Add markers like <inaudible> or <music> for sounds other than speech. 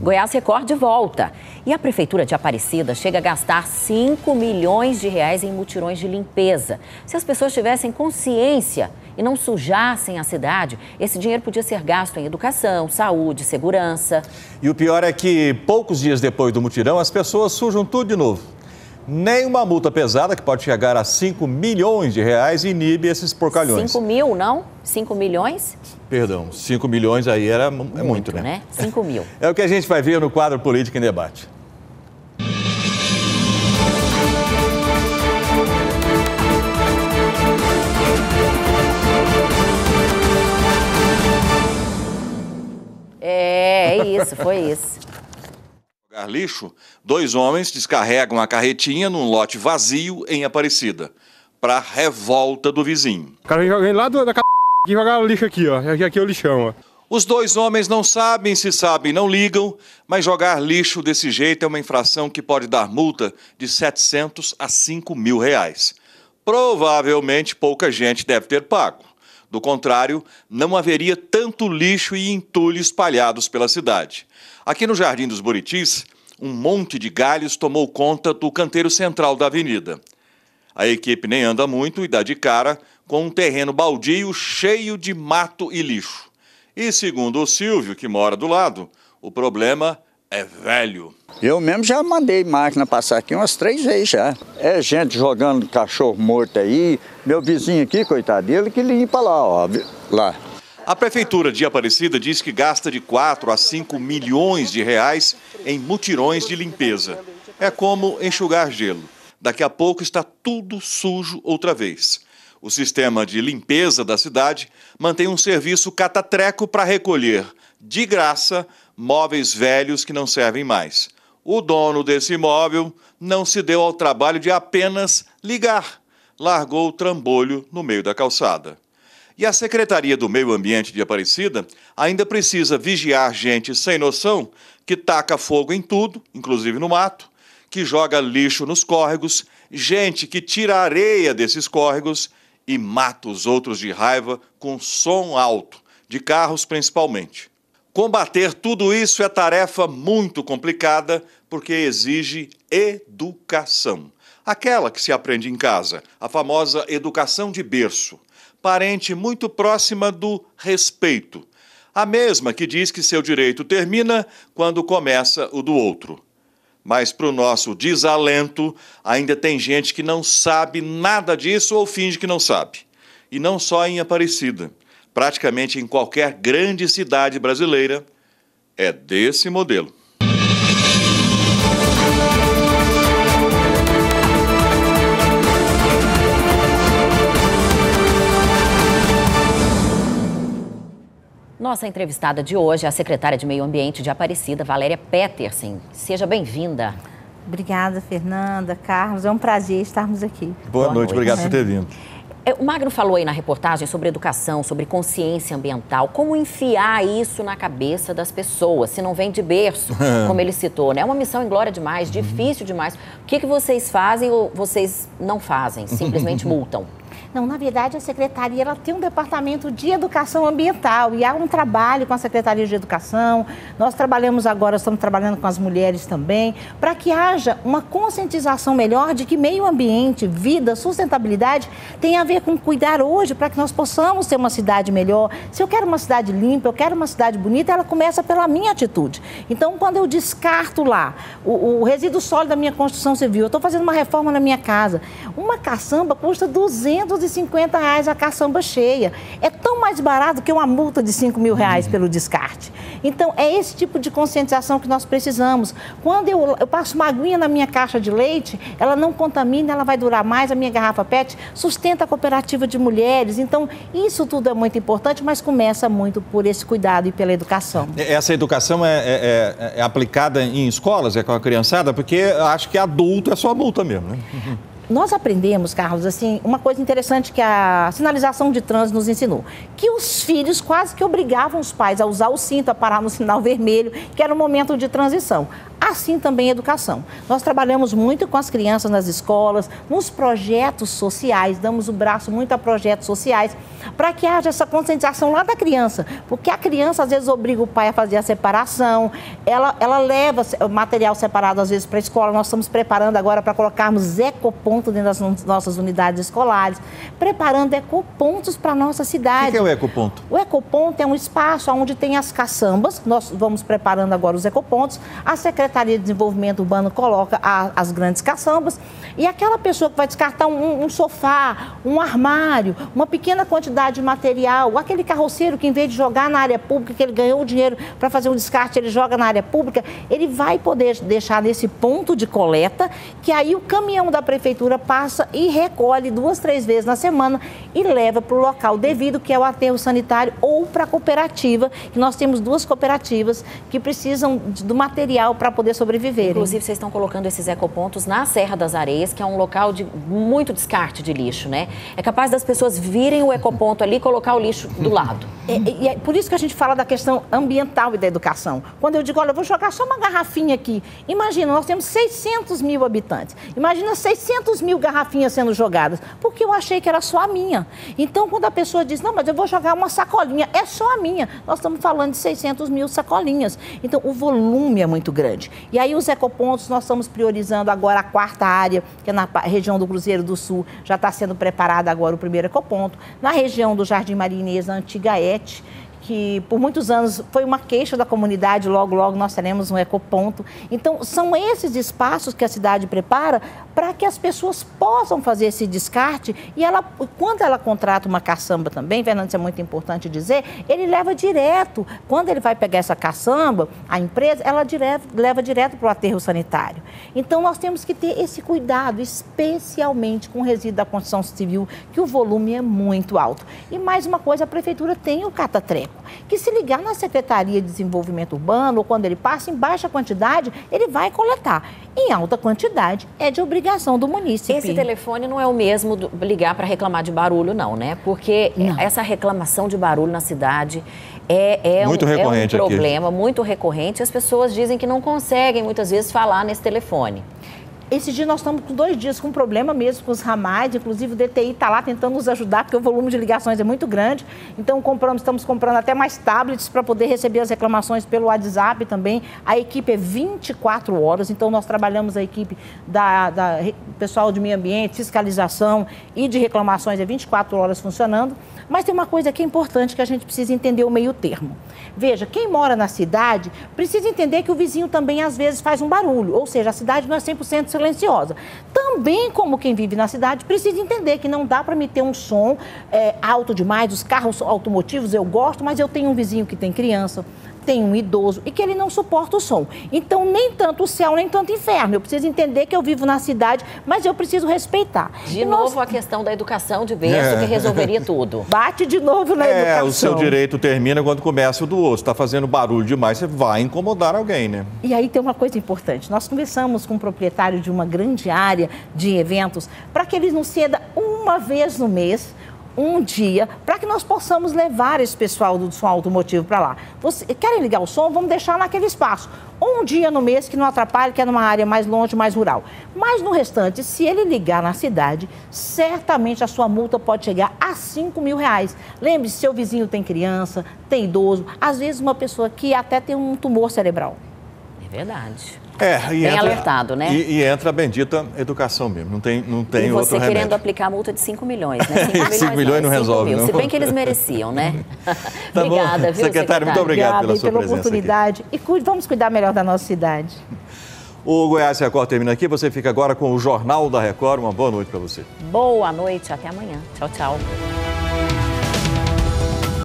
Goiás Record de volta. E a Prefeitura de Aparecida chega a gastar 5 milhões de reais em mutirões de limpeza. Se as pessoas tivessem consciência e não sujassem a cidade, esse dinheiro podia ser gasto em educação, saúde, segurança. E o pior é que poucos dias depois do mutirão, as pessoas sujam tudo de novo nem uma multa pesada, que pode chegar a 5 milhões de reais, inibe esses porcalhões. 5 mil, não? 5 milhões? Perdão, 5 milhões aí era, é muito, muito né? né? 5 mil. <laughs> É o que a gente vai ver no quadro Política em Debate. É, é isso, foi isso lixo, dois homens descarregam a carretinha num lote vazio em Aparecida, para revolta do vizinho. O cara vem lá da casa e jogar lixo aqui, ó. Aqui, aqui é o lixão, ó. Os dois homens não sabem se sabem, não ligam, mas jogar lixo desse jeito é uma infração que pode dar multa de 700 a 5 mil reais. Provavelmente pouca gente deve ter pago. Do contrário, não haveria tanto lixo e entulho espalhados pela cidade. Aqui no Jardim dos Buritis, um monte de galhos tomou conta do canteiro central da avenida. A equipe nem anda muito e dá de cara com um terreno baldio cheio de mato e lixo. E segundo o Silvio, que mora do lado, o problema é velho. Eu mesmo já mandei máquina passar aqui umas três vezes já. É gente jogando cachorro morto aí. Meu vizinho aqui, coitado dele, que limpa lá, ó. Lá. A Prefeitura de Aparecida diz que gasta de 4 a 5 milhões de reais em mutirões de limpeza. É como enxugar gelo. Daqui a pouco está tudo sujo outra vez. O sistema de limpeza da cidade mantém um serviço catatreco para recolher, de graça, móveis velhos que não servem mais. O dono desse imóvel não se deu ao trabalho de apenas ligar. Largou o trambolho no meio da calçada. E a Secretaria do Meio Ambiente de Aparecida ainda precisa vigiar gente sem noção que taca fogo em tudo, inclusive no mato, que joga lixo nos córregos, gente que tira areia desses córregos e mata os outros de raiva com som alto, de carros principalmente. Combater tudo isso é tarefa muito complicada porque exige educação. Aquela que se aprende em casa, a famosa educação de berço parente muito próxima do respeito, a mesma que diz que seu direito termina quando começa o do outro. Mas, para o nosso desalento, ainda tem gente que não sabe nada disso ou finge que não sabe. E não só em Aparecida. Praticamente em qualquer grande cidade brasileira, é desse modelo. Nossa entrevistada de hoje é a secretária de Meio Ambiente de Aparecida, Valéria Petersen. Seja bem-vinda. Obrigada, Fernanda, Carlos. É um prazer estarmos aqui. Boa, Boa noite, noite, obrigado por ter vindo. É, o Magno falou aí na reportagem sobre educação, sobre consciência ambiental. Como enfiar isso na cabeça das pessoas, se não vem de berço, <laughs> como ele citou, né? É uma missão em glória demais, uhum. difícil demais. O que, que vocês fazem ou vocês não fazem? <laughs> Simplesmente multam? Não, na verdade, a secretaria ela tem um departamento de educação ambiental e há um trabalho com a Secretaria de Educação. Nós trabalhamos agora, estamos trabalhando com as mulheres também, para que haja uma conscientização melhor de que meio ambiente, vida, sustentabilidade tem a ver com cuidar hoje para que nós possamos ter uma cidade melhor. Se eu quero uma cidade limpa, eu quero uma cidade bonita, ela começa pela minha atitude. Então, quando eu descarto lá o, o resíduo sólido da minha construção civil, eu estou fazendo uma reforma na minha casa, uma caçamba custa 200 250 reais a caçamba cheia. É tão mais barato que uma multa de 5 mil reais uhum. pelo descarte. Então, é esse tipo de conscientização que nós precisamos. Quando eu, eu passo uma aguinha na minha caixa de leite, ela não contamina, ela vai durar mais, a minha garrafa PET sustenta a cooperativa de mulheres. Então, isso tudo é muito importante, mas começa muito por esse cuidado e pela educação. Essa educação é, é, é, é aplicada em escolas, é com a criançada, porque acho que adulto é só multa mesmo, né? <laughs> nós aprendemos, Carlos, assim, uma coisa interessante que a sinalização de trânsito nos ensinou, que os filhos quase que obrigavam os pais a usar o cinto, a parar no sinal <laughs> vermelho, que era um momento de transição. Assim também a educação. Nós trabalhamos muito com as crianças nas escolas, nos projetos sociais, damos o braço muito a projetos sociais, para que haja essa conscientização lá da criança, porque a criança às vezes obriga o pai a fazer a separação, ela, ela leva material separado às vezes para a escola, nós estamos preparando agora para colocarmos ecopontos dentro das nossas unidades escolares, preparando ecopontos para a nossa cidade. O que é o ecoponto? O ecoponto é um espaço onde tem as caçambas, nós vamos preparando agora os ecopontos, a Secretaria de Desenvolvimento Urbano coloca a, as grandes caçambas e aquela pessoa que vai descartar um, um sofá, um armário, uma pequena quantidade de material, aquele carroceiro que em vez de jogar na área pública, que ele ganhou o dinheiro para fazer um descarte, ele joga na área pública, ele vai poder deixar nesse ponto de coleta, que aí o caminhão da prefeitura passa e recolhe duas, três vezes na semana e leva para o local devido, que é o aterro sanitário ou para a cooperativa, que nós temos duas cooperativas que precisam do material para poder sobreviver. Inclusive, vocês estão colocando esses ecopontos na Serra das Areias, que é um local de muito descarte de lixo, né? É capaz das pessoas virem o ecoponto ali e colocar o lixo do lado. É, e é, é por isso que a gente fala da questão ambiental e da educação. Quando eu digo, olha, eu vou jogar só uma garrafinha aqui. Imagina, nós temos 600 mil habitantes. Imagina 600 mil garrafinhas sendo jogadas, porque eu achei que era só a minha. Então, quando a pessoa diz, não, mas eu vou jogar uma sacolinha, é só a minha. Nós estamos falando de 600 mil sacolinhas. Então, o volume é muito grande. E aí, os ecopontos, nós estamos priorizando agora a quarta área, que é na região do Cruzeiro do Sul, já está sendo preparado agora o primeiro ecoponto. Na região do Jardim Marinês, na antiga ET, que por muitos anos foi uma queixa da comunidade, logo, logo nós teremos um ecoponto. Então, são esses espaços que a cidade prepara para que as pessoas possam fazer esse descarte e ela, quando ela contrata uma caçamba também, Fernando, isso é muito importante dizer, ele leva direto, quando ele vai pegar essa caçamba, a empresa, ela direto, leva direto para o aterro sanitário. Então, nós temos que ter esse cuidado, especialmente com o resíduo da construção civil, que o volume é muito alto. E mais uma coisa, a prefeitura tem o catatreco que se ligar na Secretaria de Desenvolvimento Urbano, ou quando ele passa em baixa quantidade, ele vai coletar. Em alta quantidade, é de obrigação do município. Esse telefone não é o mesmo do, ligar para reclamar de barulho, não, né? Porque não. essa reclamação de barulho na cidade é, é, muito um, recorrente é um problema aqui. muito recorrente. As pessoas dizem que não conseguem, muitas vezes, falar nesse telefone. Esse dia nós estamos com dois dias com problema mesmo com os ramais, inclusive o DTI está lá tentando nos ajudar, porque o volume de ligações é muito grande. Então compramos, estamos comprando até mais tablets para poder receber as reclamações pelo WhatsApp também. A equipe é 24 horas, então nós trabalhamos a equipe da, da pessoal de meio ambiente, fiscalização e de reclamações é 24 horas funcionando. Mas tem uma coisa que é importante que a gente precisa entender o meio termo. Veja, quem mora na cidade precisa entender que o vizinho também às vezes faz um barulho, ou seja, a cidade não é 100% silenciosa. Também, como quem vive na cidade, precisa entender que não dá para me ter um som é, alto demais, os carros automotivos eu gosto, mas eu tenho um vizinho que tem criança, tem um idoso e que ele não suporta o som. Então, nem tanto o céu, nem tanto o inferno. Eu preciso entender que eu vivo na cidade, mas eu preciso respeitar. De e novo, nós... a questão da educação de berço, é. que resolveria tudo. <laughs> Bate de novo na é, educação. o seu direito termina quando começa o do outro. está fazendo barulho demais, você vai incomodar alguém, né? E aí tem uma coisa importante. Nós conversamos com o proprietário de uma grande área de eventos para que ele nos ceda uma vez no mês um dia para que nós possamos levar esse pessoal do som automotivo para lá. Você, querem ligar o som? Vamos deixar naquele espaço. Um dia no mês que não atrapalhe, que é numa área mais longe, mais rural. Mas no restante, se ele ligar na cidade, certamente a sua multa pode chegar a 5 mil reais. Lembre-se, seu vizinho tem criança, tem idoso, às vezes uma pessoa que até tem um tumor cerebral. É verdade. É, e Bem entra, alertado, né? E, e, entra a bendita educação mesmo, não tem, não tem e outro remédio. você querendo aplicar a multa de 5 milhões, né? <laughs> 5 milhões, 5 milhões não, não resolve, mil. não. Se bem que eles mereciam, né? <laughs> tá Obrigada, bom. viu, secretário? secretário? Muito obrigado Obrigada pela sua pela oportunidade. Aqui. E vamos cuidar melhor da nossa cidade. O Goiás Record termina aqui. Você fica agora com o Jornal da Record. Uma boa noite para você. Boa noite. Até amanhã. Tchau, tchau.